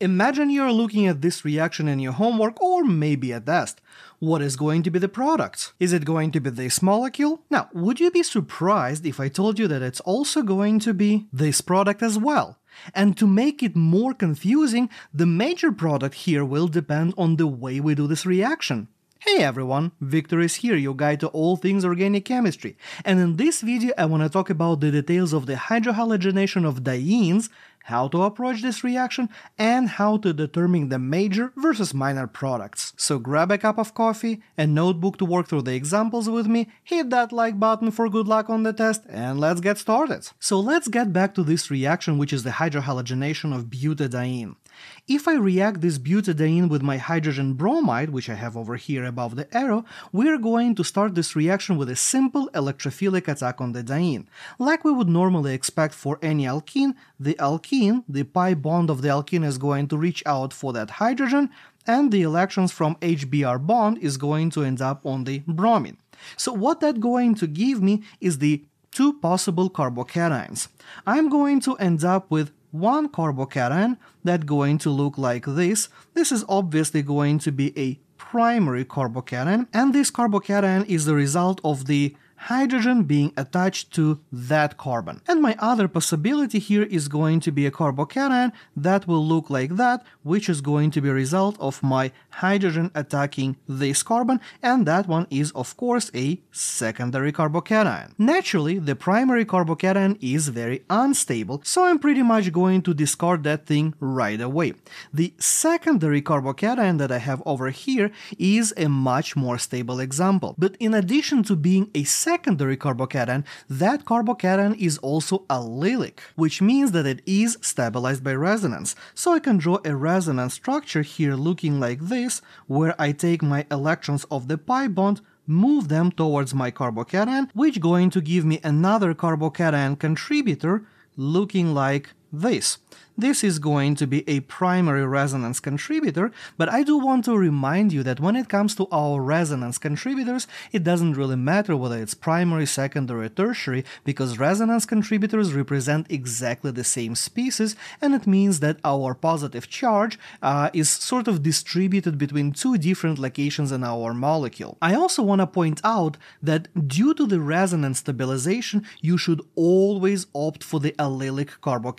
Imagine you're looking at this reaction in your homework or maybe a test. What is going to be the product? Is it going to be this molecule? Now, would you be surprised if I told you that it's also going to be this product as well? And to make it more confusing, the major product here will depend on the way we do this reaction. Hey everyone, Victor is here, your guide to all things organic chemistry, and in this video I want to talk about the details of the hydrohalogenation of dienes, how to approach this reaction, and how to determine the major versus minor products. So grab a cup of coffee, a notebook to work through the examples with me, hit that like button for good luck on the test, and let's get started. So let's get back to this reaction which is the hydrohalogenation of butadiene. If I react this butadiene with my hydrogen bromide, which I have over here above the arrow, we're going to start this reaction with a simple electrophilic attack on the diene. Like we would normally expect for any alkene, the alkene, the pi bond of the alkene is going to reach out for that hydrogen, and the electrons from HBr bond is going to end up on the bromine. So what that's going to give me is the two possible carbocations. I'm going to end up with one carbocation that's going to look like this. This is obviously going to be a primary carbocation, and this carbocation is the result of the hydrogen being attached to that carbon. And my other possibility here is going to be a carbocation that will look like that, which is going to be a result of my hydrogen attacking this carbon, and that one is of course a secondary carbocation. Naturally, the primary carbocation is very unstable, so I'm pretty much going to discard that thing right away. The secondary carbocation that I have over here is a much more stable example. But in addition to being a secondary secondary carbocation, that carbocation is also allylic, which means that it is stabilized by resonance. So I can draw a resonance structure here looking like this, where I take my electrons of the pi bond move them towards my carbocation, which going to give me another carbocation contributor looking like this. This is going to be a primary resonance contributor, but I do want to remind you that when it comes to our resonance contributors, it doesn't really matter whether it's primary, secondary, or tertiary, because resonance contributors represent exactly the same species, and it means that our positive charge uh, is sort of distributed between two different locations in our molecule. I also want to point out that due to the resonance stabilization, you should always opt for the allylic carbocation.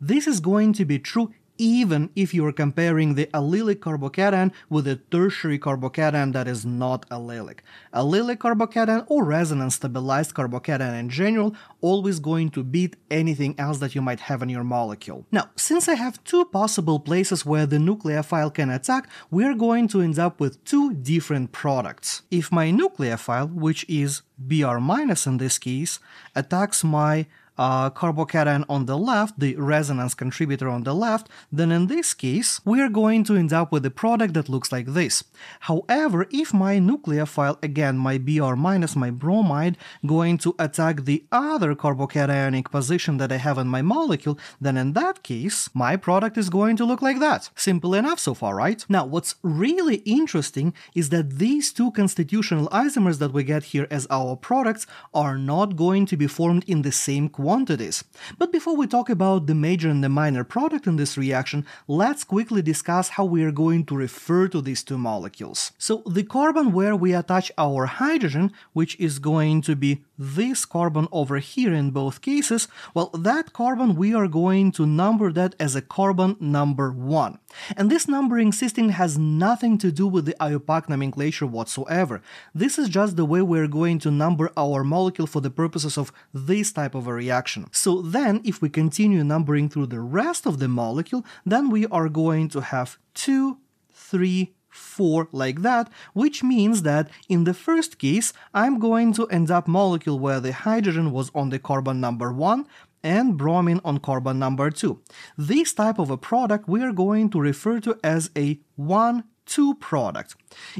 This is going to be true even if you are comparing the allylic carbocation with a tertiary carbocation that is not allylic. Allylic carbocation or resonance stabilized carbocation in general always going to beat anything else that you might have in your molecule. Now, since I have two possible places where the nucleophile can attack, we're going to end up with two different products. If my nucleophile, which is Br- in this case, attacks my uh, carbocation on the left, the resonance contributor on the left, then in this case, we are going to end up with a product that looks like this. However, if my nucleophile, again my Br minus, my bromide, going to attack the other carbocationic position that I have in my molecule, then in that case, my product is going to look like that. Simple enough so far, right? Now, what's really interesting is that these two constitutional isomers that we get here as our products are not going to be formed in the same quantity quantities. But before we talk about the major and the minor product in this reaction, let's quickly discuss how we are going to refer to these two molecules. So the carbon where we attach our hydrogen, which is going to be this carbon over here in both cases, well, that carbon we are going to number that as a carbon number 1. And this numbering system has nothing to do with the IUPAC nomenclature whatsoever. This is just the way we're going to number our molecule for the purposes of this type of a reaction. So then if we continue numbering through the rest of the molecule, then we are going to have 2, 3, 4 like that, which means that in the first case I'm going to end up molecule where the hydrogen was on the carbon number 1 and bromine on carbon number 2. This type of a product we are going to refer to as a 1 2 product.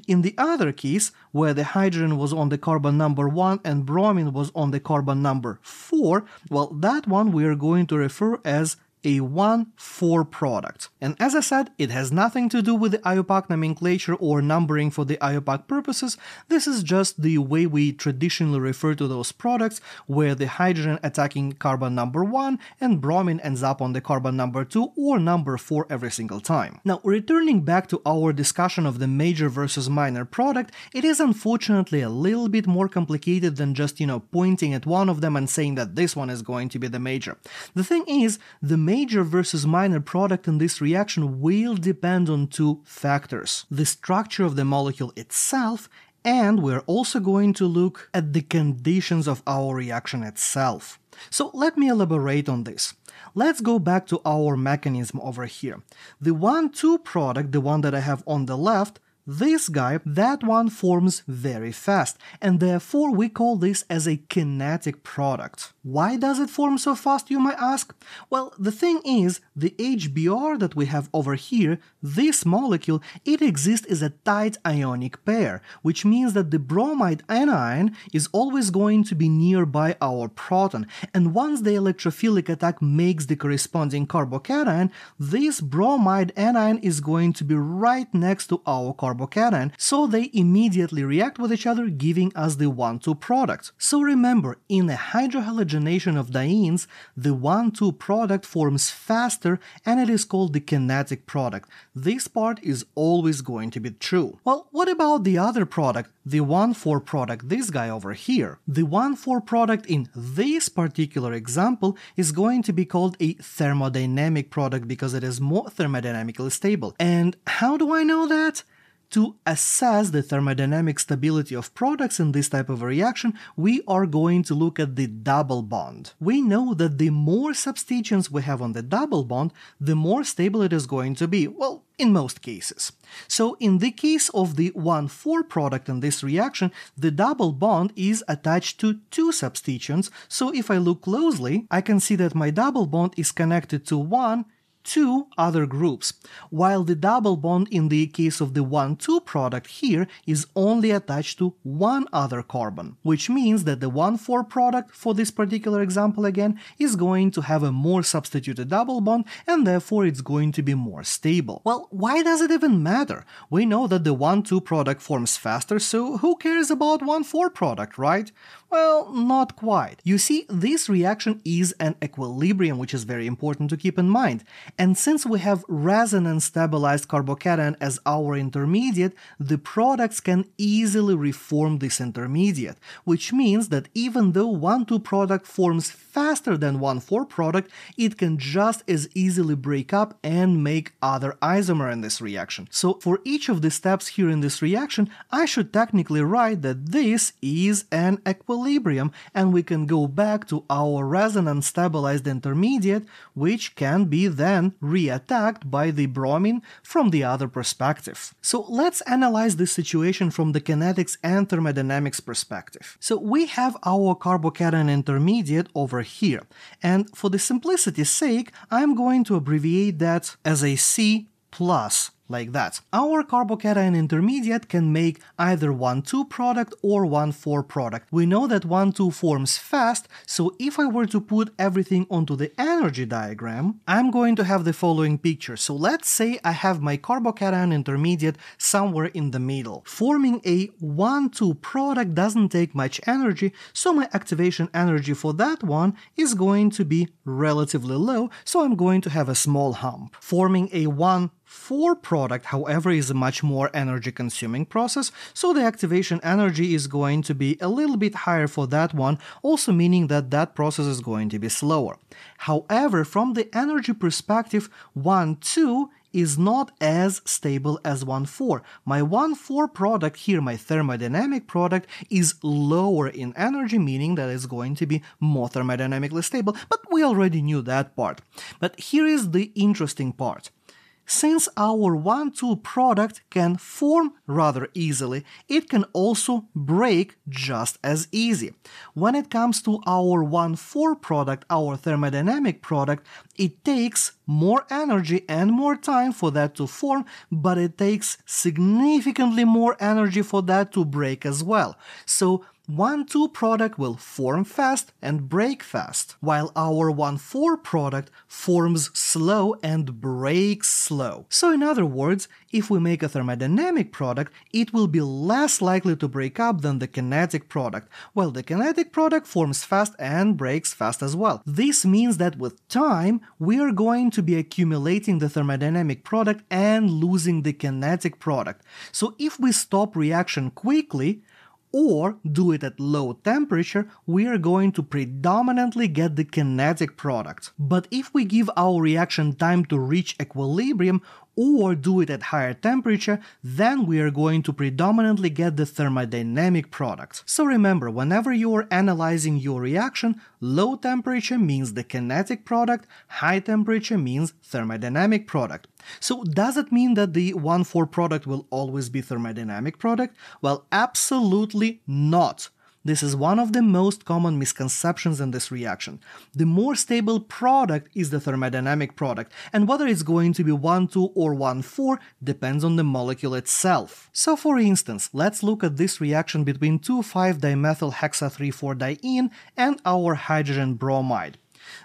In the other case, where the hydrogen was on the carbon number 1 and bromine was on the carbon number 4, well, that one we are going to refer as a 1-4 product. And as I said, it has nothing to do with the IUPAC nomenclature or numbering for the IUPAC purposes, this is just the way we traditionally refer to those products where the hydrogen attacking carbon number 1 and bromine ends up on the carbon number 2 or number 4 every single time. Now, returning back to our discussion of the major versus minor product, it is unfortunately a little bit more complicated than just, you know, pointing at one of them and saying that this one is going to be the major. The thing is, the major versus minor product in this reaction will depend on two factors. The structure of the molecule itself and we're also going to look at the conditions of our reaction itself. So let me elaborate on this. Let's go back to our mechanism over here. The 1-2 product, the one that I have on the left, this guy, that one forms very fast, and therefore we call this as a kinetic product. Why does it form so fast, you might ask? Well, the thing is, the HBr that we have over here, this molecule, it exists as a tight ionic pair, which means that the bromide anion is always going to be nearby our proton, and once the electrophilic attack makes the corresponding carbocation, this bromide anion is going to be right next to our carbocation, so they immediately react with each other, giving us the 1-2 product. So remember, in a hydrohalogenation of dienes, the 1-2 product forms faster and it is called the kinetic product. This part is always going to be true. Well, what about the other product, the 1-4 product, this guy over here? The 1-4 product in this particular example is going to be called a thermodynamic product because it is more thermodynamically stable. And how do I know that? To assess the thermodynamic stability of products in this type of reaction, we are going to look at the double bond. We know that the more substituents we have on the double bond, the more stable it is going to be, well, in most cases. So in the case of the 1,4 product in this reaction, the double bond is attached to two substituents, so if I look closely, I can see that my double bond is connected to one two other groups, while the double bond in the case of the 1-2 product here is only attached to one other carbon, which means that the 1-4 product for this particular example again is going to have a more substituted double bond and therefore it's going to be more stable. Well, why does it even matter? We know that the 1-2 product forms faster, so who cares about 1-4 product, right? Well, not quite. You see, this reaction is an equilibrium, which is very important to keep in mind. And since we have resonance stabilized carbocation as our intermediate, the products can easily reform this intermediate, which means that even though 1,2 product forms faster than 1,4 product, it can just as easily break up and make other isomer in this reaction. So for each of the steps here in this reaction, I should technically write that this is an equilibrium equilibrium and we can go back to our resonance stabilized intermediate which can be then reattacked by the bromine from the other perspective. So let's analyze this situation from the kinetics and thermodynamics perspective. So we have our carbocation intermediate over here and for the simplicity's sake I'm going to abbreviate that as a C plus like that. Our carbocation intermediate can make either 1,2 product or 1,4 product. We know that 1,2 forms fast, so if I were to put everything onto the energy diagram, I'm going to have the following picture. So let's say I have my carbocation intermediate somewhere in the middle. Forming a 1,2 product doesn't take much energy, so my activation energy for that one is going to be relatively low, so I'm going to have a small hump. Forming a 1 4 product, however, is a much more energy consuming process, so the activation energy is going to be a little bit higher for that one, also meaning that that process is going to be slower. However, from the energy perspective, 1 2 is not as stable as 1,4. My 1,4 product here, my thermodynamic product, is lower in energy, meaning that it's going to be more thermodynamically stable, but we already knew that part. But here is the interesting part. Since our 1-2 product can form rather easily, it can also break just as easy. When it comes to our 1-4 product, our thermodynamic product, it takes more energy and more time for that to form, but it takes significantly more energy for that to break as well. So 1,2 product will form fast and break fast, while our 1-4 product forms slow and breaks slow. So in other words, if we make a thermodynamic product, it will be less likely to break up than the kinetic product, while the kinetic product forms fast and breaks fast as well. This means that with time, we are going to be accumulating the thermodynamic product and losing the kinetic product. So if we stop reaction quickly, or do it at low temperature, we are going to predominantly get the kinetic product. But if we give our reaction time to reach equilibrium, or do it at higher temperature, then we are going to predominantly get the thermodynamic product. So remember, whenever you are analyzing your reaction, low temperature means the kinetic product, high temperature means thermodynamic product. So does it mean that the 1,4 product will always be thermodynamic product? Well, absolutely not. This is one of the most common misconceptions in this reaction. The more stable product is the thermodynamic product, and whether it's going to be 1,2 or 1,4 depends on the molecule itself. So for instance, let's look at this reaction between 2,5-dimethyl hexa-3,4-diene and our hydrogen bromide.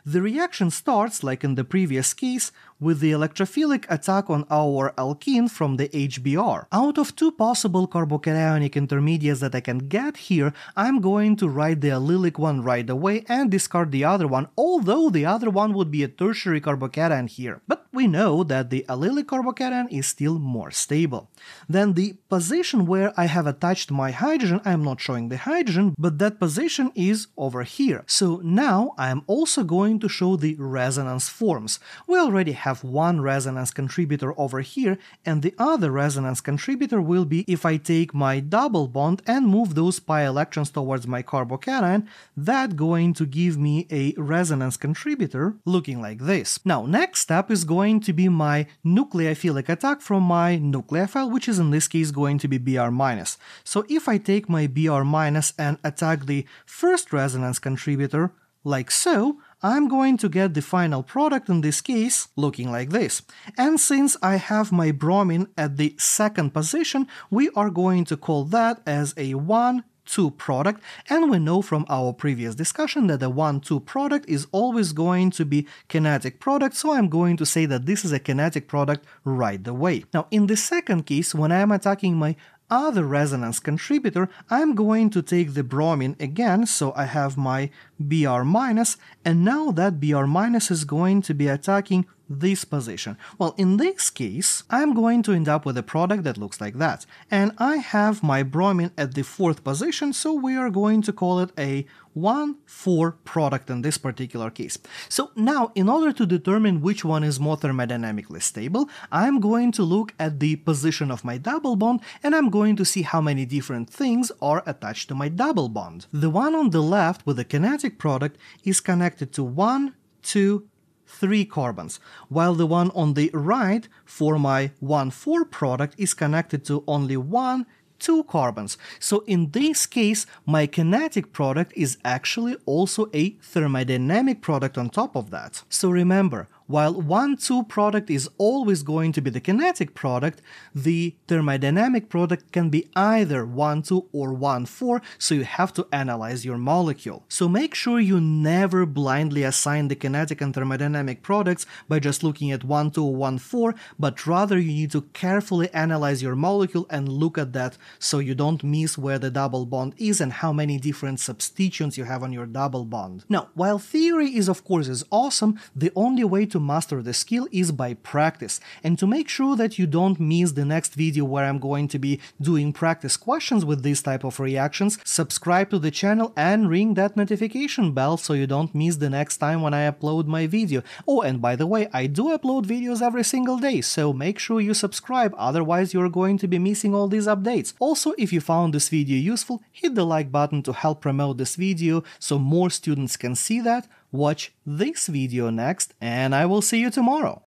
The reaction starts, like in the previous case, with the electrophilic attack on our alkene from the HBr. Out of two possible carbocationic intermediates that I can get here, I'm going to write the allylic one right away and discard the other one, although the other one would be a tertiary carbocation here. But we know that the allylic carbocation is still more stable. Then the position where I have attached my hydrogen, I'm not showing the hydrogen, but that position is over here. So now I'm also going to show the resonance forms. We already have one resonance contributor over here, and the other resonance contributor will be if I take my double bond and move those pi electrons towards my carbocation, that going to give me a resonance contributor looking like this. Now, next step is going to be my nucleophilic attack from my nucleophile, which is in this case going to be Br minus. So if I take my Br minus and attack the first resonance contributor, like so, I'm going to get the final product in this case looking like this. And since I have my bromine at the second position, we are going to call that as a 1, 2 product and we know from our previous discussion that the 1 2 product is always going to be kinetic product so I'm going to say that this is a kinetic product right away. Now in the second case when I'm attacking my other resonance contributor, I'm going to take the bromine again, so I have my Br minus, and now that Br minus is going to be attacking this position. Well, in this case, I'm going to end up with a product that looks like that. And I have my bromine at the fourth position, so we are going to call it a 1-4 product in this particular case. So now, in order to determine which one is more thermodynamically stable, I'm going to look at the position of my double bond and I'm going to see how many different things are attached to my double bond. The one on the left with the kinetic product is connected to 1, 2, 3 carbons, while the one on the right for my 1,4 product is connected to only 1, two carbons. So in this case, my kinetic product is actually also a thermodynamic product on top of that. So remember, while 1-2 product is always going to be the kinetic product, the thermodynamic product can be either 1-2 or 1-4, so you have to analyze your molecule. So make sure you never blindly assign the kinetic and thermodynamic products by just looking at 1-2 or 1-4, but rather you need to carefully analyze your molecule and look at that so you don't miss where the double bond is and how many different substituents you have on your double bond. Now, while theory is of course is awesome, the only way to master the skill is by practice. And to make sure that you don't miss the next video where I'm going to be doing practice questions with this type of reactions, subscribe to the channel and ring that notification bell so you don't miss the next time when I upload my video. Oh, and by the way, I do upload videos every single day, so make sure you subscribe, otherwise you're going to be missing all these updates. Also, if you found this video useful, hit the like button to help promote this video so more students can see that. Watch this video next, and I will see you tomorrow.